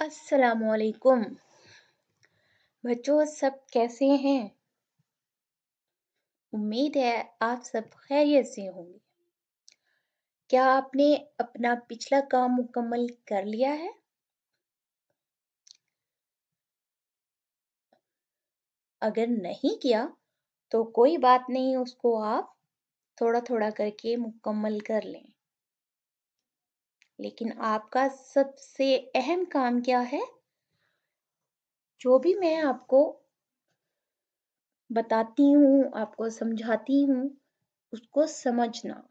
अस्सलामुअलैकुम। बच्चों, सब कैसे हैं? उम्मीद है आप सब खैरियत से होंगे। क्या आपने अपना पिछला काम मुकम्मल कर लिया है? अगर नहीं किया तो कोई बात नहीं, उसको आप थोड़ा थोड़ा करके मुकम्मल कर लें। लेकिन आपका सबसे अहम काम क्या है? जो भी मैं आपको बताती हूँ, आपको समझाती हूँ, उसको समझना।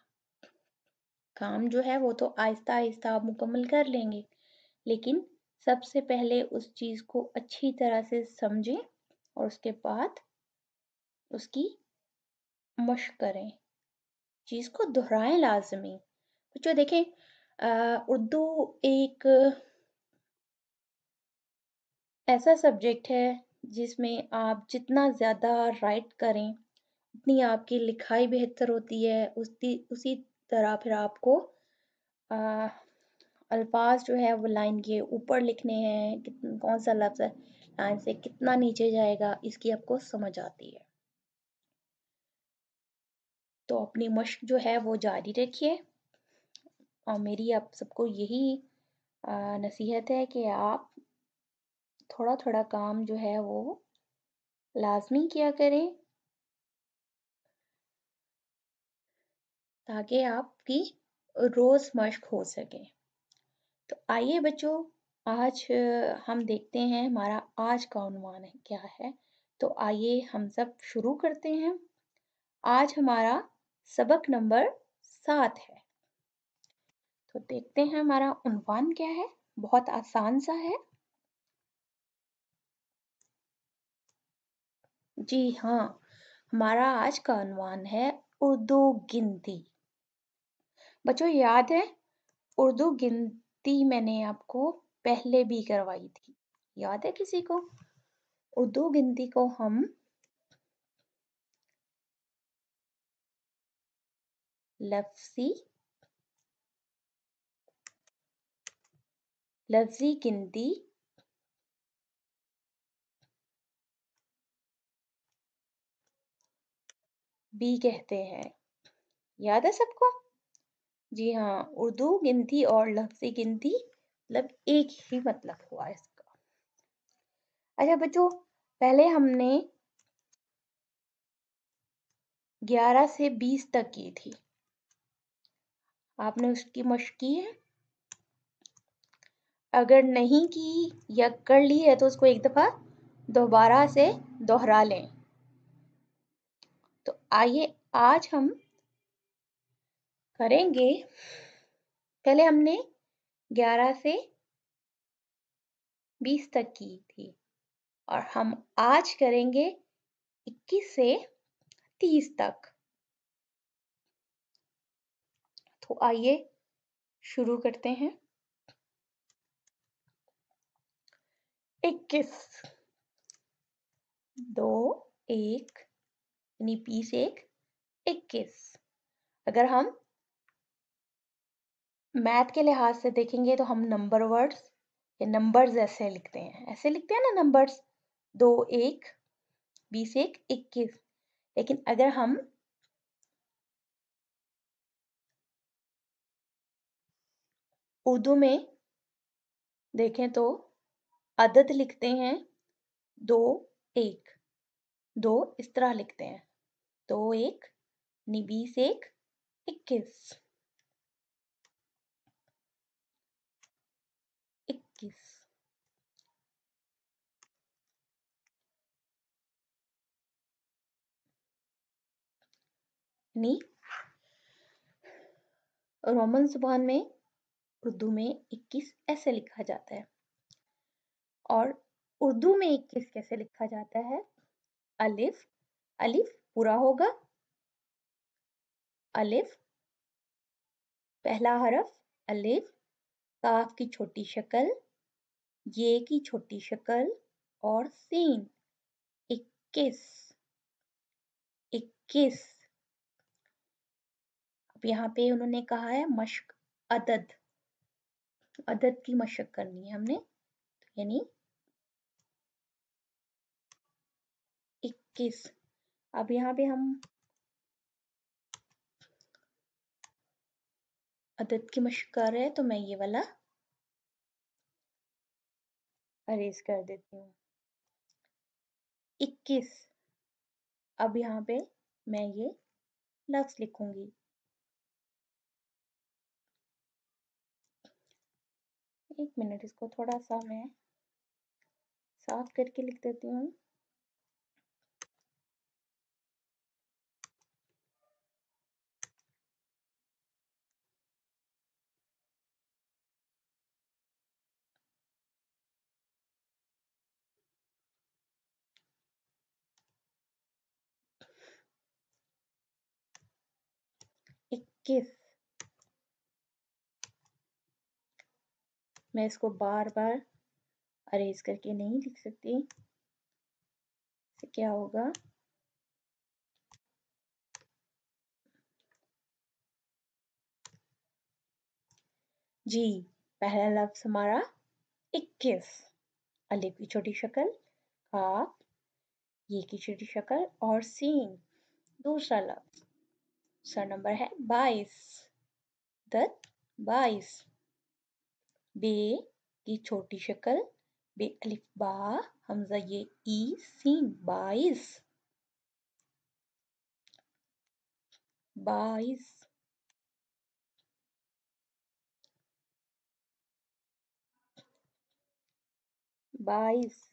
काम जो है वो तो आहिस्ता आहिस्ता आप मुकम्मल कर लेंगे, लेकिन सबसे पहले उस चीज़ को अच्छी तरह से समझें और उसके बाद उसकी मश करें। चीज़ को दोहराएँ लाजमी। बच्चों देखें उर्दू एक ऐसा सब्जेक्ट है जिसमें आप जितना ज़्यादा राइट करें, उतनी आपकी लिखाई बेहतर होती है। उसी उसी तरह फिर आपको अल्फाज जो है वो लाइन के ऊपर लिखने हैं कौन सा लफ्ज़ है, लाइन से कितना नीचे जाएगा, इसकी आपको समझ आती है। तो अपनी मश्क जो है वो जारी रखिए। और मेरी आप सबको यही नसीहत है कि आप थोड़ा थोड़ा काम जो है वो लाजमी किया करें। ताकि आपकी रोज़ मश्क हो सके। तो आइए बच्चों, आज हम देखते हैं हमारा आज का है, क्या है। तो आइए हम सब शुरू करते हैं। आज हमारा सबक नंबर सात है। तो देखते हैं हमारा उन्वान क्या है। बहुत आसान सा है। जी हाँ हमारा आज का अनुमान है उर्दू गिनती। बच्चों, याद है, उर्दू गिनती मैंने आपको पहले भी करवाई थी। याद है किसी को? उर्दू गिनती को हम लफ्सी लफ्जी गिनती भी कहते हैं। याद है सबको? जी हाँ उर्दू गिनती और लफ्जी गिनती मतलब एक ही मतलब हुआ इसका। अच्छा बच्चों, पहले हमने ग्यारह से बीस तक की थी। आपने उसकी मश्क की है? अगर नहीं की या कर ली है तो उसको एक दफ़ा दोबारा से दोहरा लें। तो आइए आज हम करेंगे, पहले हमने 11 से 20 तक की थी और हम आज करेंगे 21 से 30 तक। तो आइए शुरू करते हैं। इक्कीस। दो, एक, यानी बीस एक, इक्कीस। अगर हम मैथ के लिहाज से देखेंगे तो हम नंबर वर्ड्स या नंबर्स ऐसे लिखते हैं। ऐसे लिखते हैं ना नंबर्स। दो, एक, बीस एक, इक्कीस। लेकिन अगर हम उर्दू में देखें तो अदद लिखते हैं, दो एक। दो इस तरह लिखते हैं। दो एक बीस एक, इक्कीस। इक्कीस। यानी रोमन ज़ुबान में उर्दू में इक्कीस ऐसे लिखा जाता है। और उर्दू में इक्कीस कैसे लिखा जाता है? अलिफ अलिफ पूरा होगा। अलिफ, पहला हरफ अलिफ, काफ की छोटी शक्ल, ये की छोटी शक्ल और सीन, इक्कीस इक्कीस। अब यहाँ पे उन्होंने कहा है मश्क, अदद। अदद की मशक करनी है हमने, यानी इक्कीस। अब यहाँ पे हम अदद की मशक कर रहे हैं तो मैं ये वाला अरेज कर देती हूँ। इक्कीस। अब यहाँ पे मैं ये लफ्ज लिखूँगी। एक मिनट इसको थोड़ा सा मैं साफ़ करके लिख देती हूँ। इक्कीस मैं इसको बार बार अरेज करके नहीं लिख सकती। इससे क्या होगा? जी, पहला लफ्ज हमारा इक्कीस। अलिफ की छोटी शक्ल काफ ये की छोटी शक्ल और सीन दूसरा लफ्ज दूसरा नंबर है बाईस। दत बाईस। बे की छोटी शक्ल। बे अलिफ बा, हमजा ये ई सीन बाईस। बाईस। बाईस।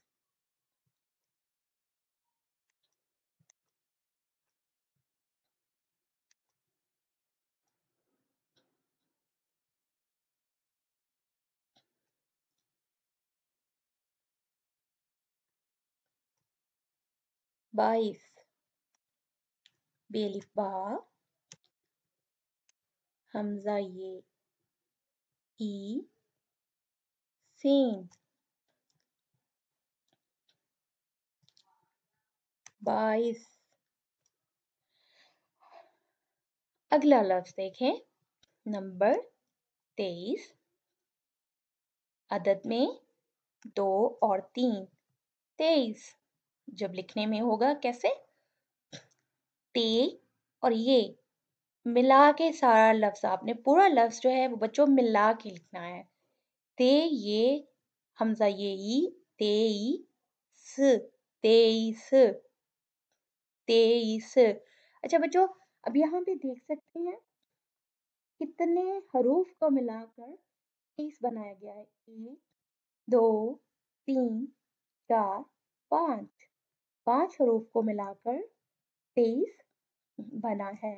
बाईस बेलिफ बा हमजा ये ई सीन बाईस अगला लफ्ज देखें। नंबर तेईस। अदद में दो और तीन। तेईस। जब लिखने में होगा, कैसे? ते और ये, मिला के सारा लफ्ज, आपने पूरा लफ्ज जो है, वो बच्चों मिला के लिखना है। ते, ये, हमजा, ये, ई, ते, ई, स तेईस तेईस अच्छा बच्चों, अब यहाँ पे देख सकते हैं, कितने हरूफ को मिलाकर तेईस बनाया गया है। एक, दो, तीन, चार, पाँच। पाँच हरूफ को मिलाकर तेईस बना है।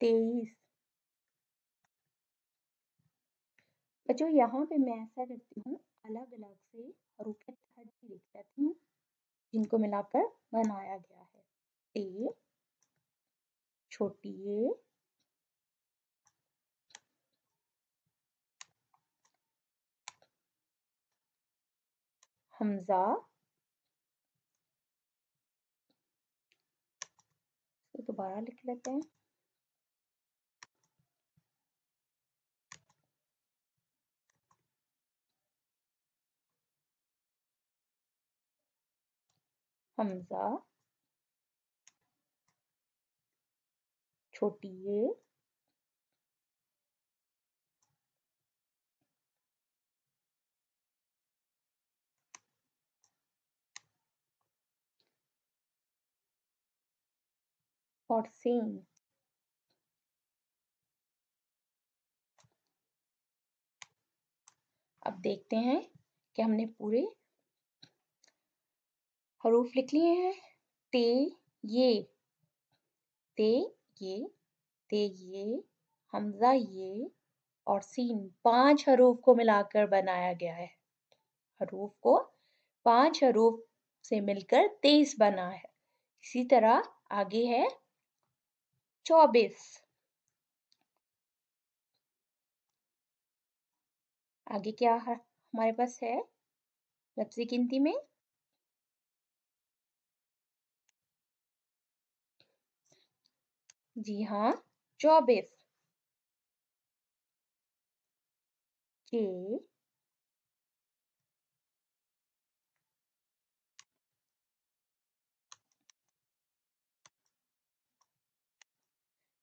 तेईस। बच्चों, यहाँ पे मैं ऐसा करती हूँ अलग अलग से हरूफ लिख लेती हूँ, जिनको मिलाकर बनाया गया है। ए, छोटी ए हमजा दोबारा लिख लेते हैं हमजा छोटी सीन अब देखते हैं कि हमने पूरे हरूफ लिख लिए हैं। ते, ये ते ये ते, ये, हमजा, ये और सीन। पाँच हरूफ को मिलाकर बनाया गया है। हरूफ को पाँच हरूफ से मिलकर तेईस बना है। इसी तरह आगे है चौबीस। आगे क्या हमारे पास है लफ्जी गिनती में। जी हाँ चौबीस। के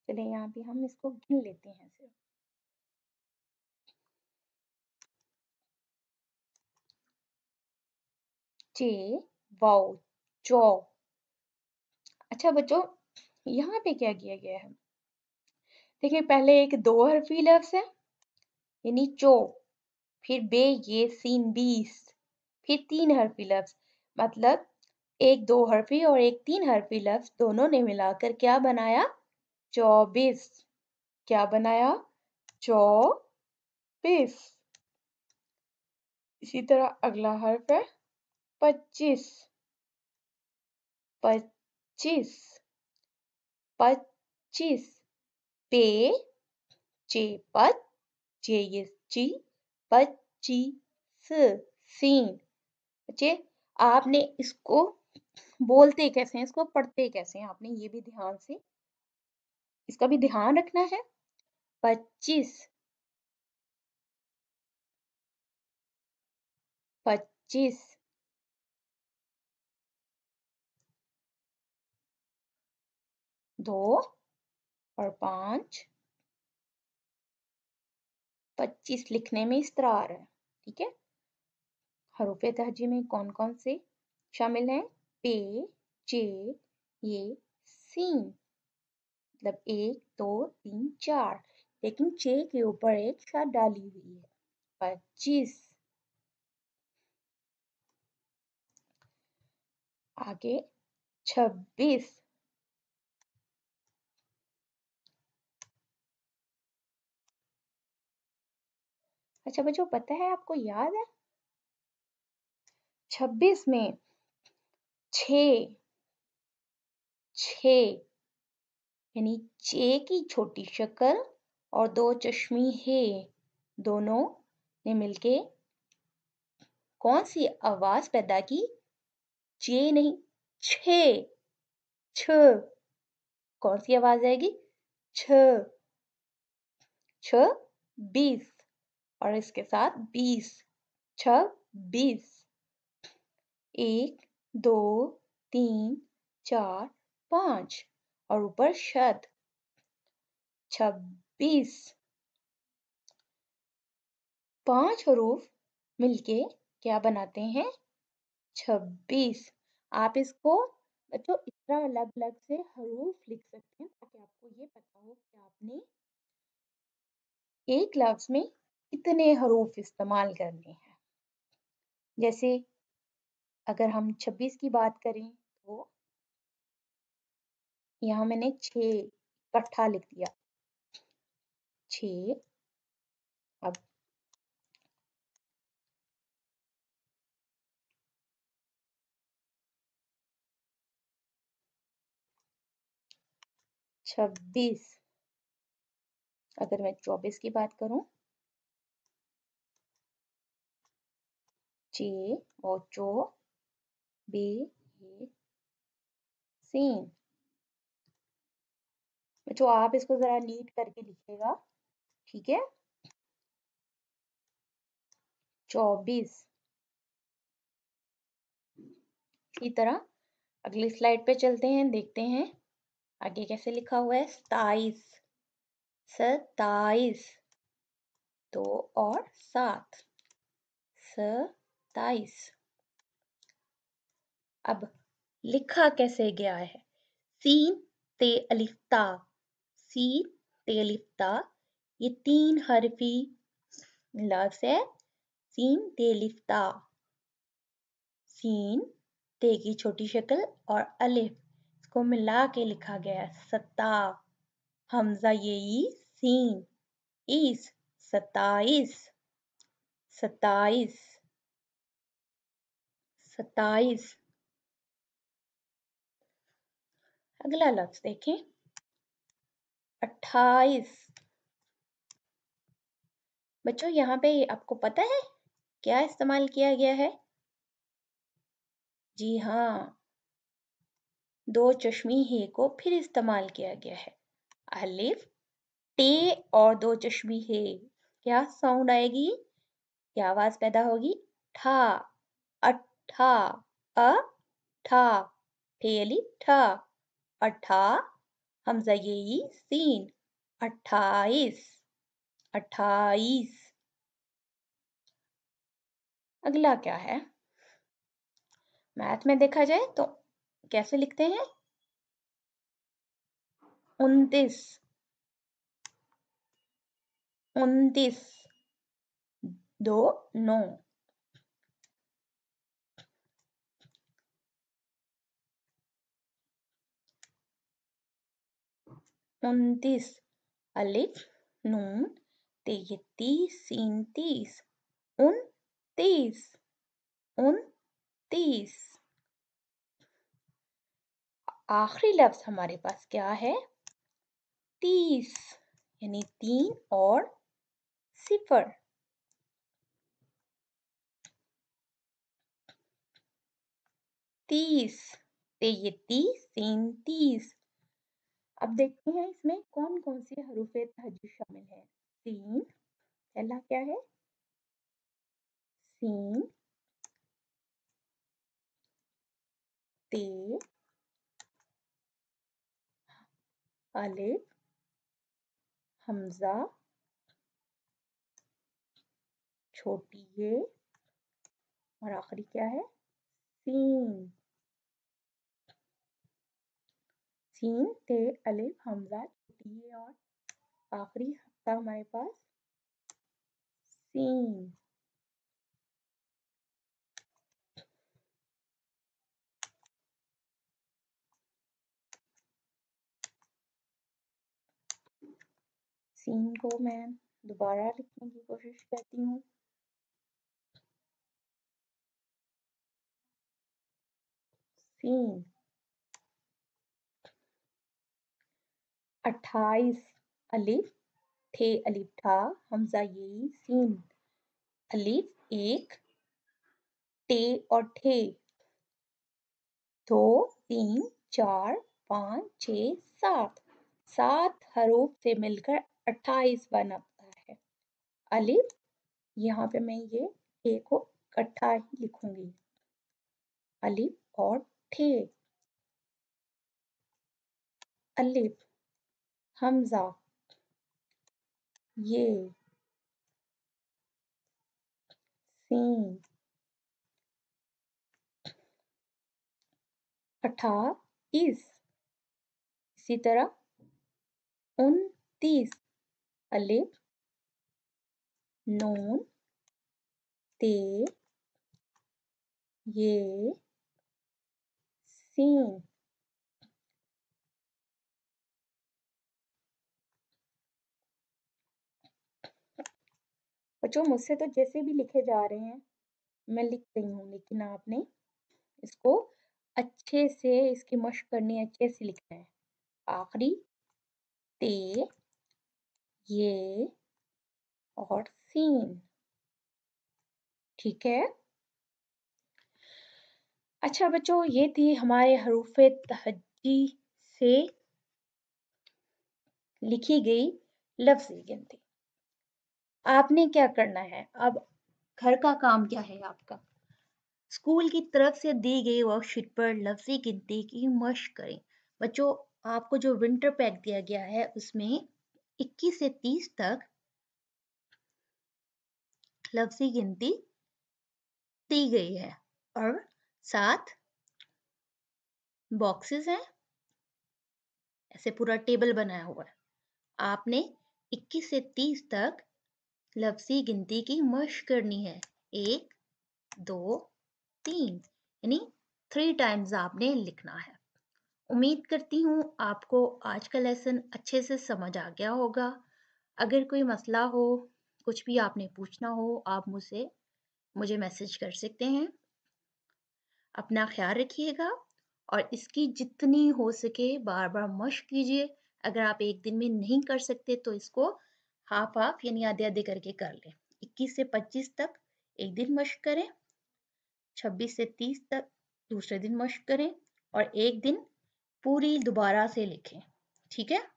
चले, यहाँ पे हम इसको गिन लेते हैं सिर्फ़। चे, वाओ, चौ। अच्छा बच्चों, यहाँ पे क्या किया गया है? देखिए, पहले एक दो हरफी लफ्ज है, यानी चो, फिर बे, ये, सीन, बीस, फिर तीन हरफी लफ्ज। मतलब एक दो हरफी और एक तीन हरफी लफ्ज दोनों ने मिलाकर क्या बनाया? चौबीस। क्या बनाया? चौबीस। इसी तरह अगला हर्फ है पच्चीस। पच्चीस। पच्चीस। पे चे पच चे ये, ची, पच्चीस। सीन। बच्चे, आपने इसको बोलते कैसे हैं? इसको पढ़ते कैसे हैं? आपने ये भी ध्यान से इसका भी ध्यान रखना है। पच्चीस। पच्चीस। दो और पाँच। पच्चीस लिखने में इस तरह आ रहा है, ठीक है? हरूफ तहजी में कौन कौन से शामिल हैं? पे चे ये, सीन। मतलब एक, दो, तीन, चार। लेकिन चे के ऊपर एक साथ डाली हुई है। पच्चीस। आगे छब्बीस। अच्छा बच्चों, पता है आपको याद है? छब्बीस में छ छ यानी चे की छोटी शक्ल और दो चश्मी है। दोनों ने मिलके कौन सी आवाज़ पैदा की? चे नहीं, छ छ। कौन सी आवाज़ आएगी? छ छ, बीस। और इसके साथ बीस, छ, बीस। एक, दो, तीन, चार, पाँच। और ऊपर शत, छब्बीस। पाँच हरूफ मिलके क्या बनाते हैं? छब्बीस। आप इसको बच्चों इस तरह अलग अलग से हरूफ लिख सकते हैं ताकि आपको ये पता हो कि आपने एक लफ्ज में कितने हरूफ इस्तेमाल करने हैं। जैसे अगर हम 26 की बात करें तो यहाँ मैंने छ लिख दिया। छ, अब छब्बीस। अगर मैं चौबीस की बात करूँ चे और चो, बे सीन। बच्चों आप इसको जरा नीट करके लिखिएगा, ठीक है? चौबीस। इसी तरह, अगली स्लाइड पे चलते हैं, देखते हैं, आगे कैसे लिखा हुआ है, सताइस। सताइस। दो और सात। सताइस। अब लिखा कैसे गया है? सीन ते अलिफ्ता। सीन ते अलिफ्ता ये तीन हरफी लफ्ज है। सीन ते अलिफ्ता सीन, ते की छोटी शक्ल और अलिफ, इसको मिला के लिखा गया सत्ता। हमजा ये सीन। ईस सताइस सताइस सताइस अगला लफ्ज देखें। अट्ठाईस। बच्चों, यहाँ पे आपको पता है क्या इस्तेमाल किया गया है? जी हाँ दो चश्मी हे को फिर इस्तेमाल किया गया है। अलिफ, टे और दो चश्मी हे। क्या साउंड आएगी? क्या आवाज़ पैदा होगी? ठा अठा अ, ठा। ठा। अठा हमजा ये सीन अट्ठाईस अट्ठाईस। अगला क्या है? मैथ में देखा जाए तो कैसे लिखते हैं? उनतीस। उनतीस। दो, नौ। उनतीस अलिफ नून तीस सीन तीस उनतीस उनतीस आखिरी लफ्ज हमारे पास क्या है तीस यानी तीन और सिफर तीस ये तीस तीन तीस अब देखते हैं इसमें कौन कौन से हरूफ तहजी शामिल है। सीन, पहला क्या है? सीन ते अलिफ, हमजा, छोटी ये, और आखिरी क्या है? सीन। सीन ते अलिफ हमजा छोटी और आखिरी हफ़्ता हमारे पास सीन सीन को मैं दोबारा लिखने की कोशिश करती हूँ। सीन अट्ठाईस अलिफ ठे अलिफ ठा हमजा ये सीन। अलिफ एक, टे और ठे दो, तीन, चार, पाँच, छ, सात। सात हरूफ से मिलकर अट्ठाईस बनता है। अलिफ, यहाँ पे मैं ये ए को इकट्ठा ही लिखूँगी। अलिफ और ठे अलिफ हमजा। ये। सीन। अट्ठाईस इसी। तरह उनतीस। अलिफ नून। ते। ये। सीन। बच्चों मुझसे तो जैसे भी लिखे जा रहे हैं, मैं लिख रही हूँ, लेकिन आपने इसको अच्छे से, इसकी मश्क करनी अच्छे से लिखना है। आखिरी, ते, ये और सीन। ठीक है? अच्छा बच्चों, ये थी हमारे हरूफ तहजी से लिखी गई लफ्जी गिनती। आपने क्या करना है? अब घर का काम क्या है आपका? स्कूल की तरफ़ से दी गई वर्कशीट पर लफ्जी गिनती की मश्क करें। बच्चों, आपको जो विंटर पैक दिया गया है, उसमें 21 से 30 तक लफ्जी गिनती दी गई है और साथ बॉक्सेस हैं। ऐसे पूरा टेबल बनाया हुआ है। आपने 21 से 30 तक लफ्जी गिनती की मश्क करनी है। एक, दो, तीन, यानी थ्री टाइम्स आपने लिखना है। उम्मीद करती हूँ आपको आज का लेसन अच्छे से समझ आ गया होगा। अगर कोई मसला हो, कुछ भी आपने पूछना हो, आप मुझसे, मुझे मैसेज कर सकते हैं। अपना ख्याल रखिएगा और इसकी जितनी हो सके बार बार मश्क कीजिए। अगर आप एक दिन में नहीं कर सकते तो इसको हाफ़ हाफ़ यानी आधे आधे करके कर लें। 21 से 25 तक, एक दिन मश्क करें। 26 से 30 तक, दूसरे दिन मश्क करें और एक दिन पूरी दोबारा से लिखें। ठीक है?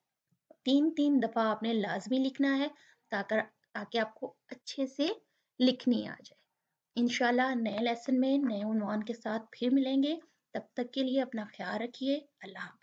तीन तीन दफ़ा आपने लाजमी लिखना है ताकि ताकि आपको अच्छे से लिखनी आ जाए। इनशाला नए लेसन में नए उनवान के साथ फिर मिलेंगे। तब तक के लिए अपना ख्याल रखिए। अल्लाह